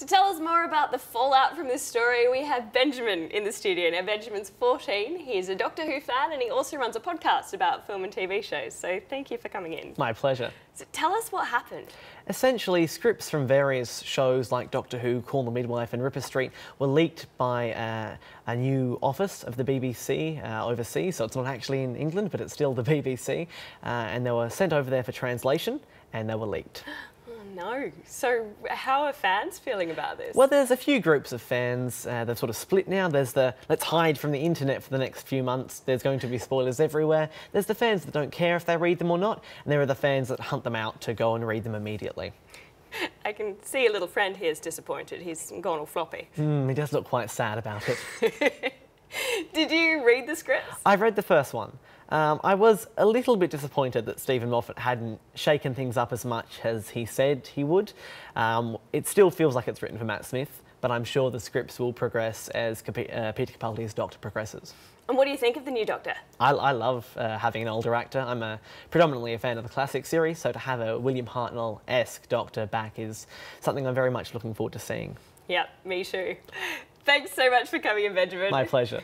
To tell us more about the fallout from this story, we have Benjamin in the studio. Now, Benjamin's 14. He's a Doctor Who fan and he also runs a podcast about film and TV shows. So, thank you for coming in. My pleasure. So tell us what happened. Essentially, scripts from various shows like Doctor Who, Call the Midwife, and Ripper Street were leaked by uh, a new office of the BBC uh, overseas. So it's not actually in England, but it's still the BBC. Uh, and they were sent over there for translation and they were leaked. No. So, how are fans feeling about this? Well, there's a few groups of fans. Uh, they're sort of split now. There's the let's hide from the internet for the next few months. There's going to be spoilers everywhere. There's the fans that don't care if they read them or not, and there are the fans that hunt them out to go and read them immediately. I can see a little friend here is disappointed. He's gone all floppy. Mm, he does look quite sad about it. Did you read the scripts? I've read the first one. Um, I was a little bit disappointed that Steven Moffat hadn't shaken things up as much as he said he would. Um, it still feels like it's written for Matt Smith, but I'm sure the scripts will progress as uh, Peter Capaldi's Doctor progresses. And what do you think of the new Doctor? I, I love uh, having an older actor. I'm a, predominantly a fan of the classic series, so to have a William Hartnell-esque Doctor back is something I'm very much looking forward to seeing. Yep, me too. Thanks so much for coming in, Benjamin. My pleasure.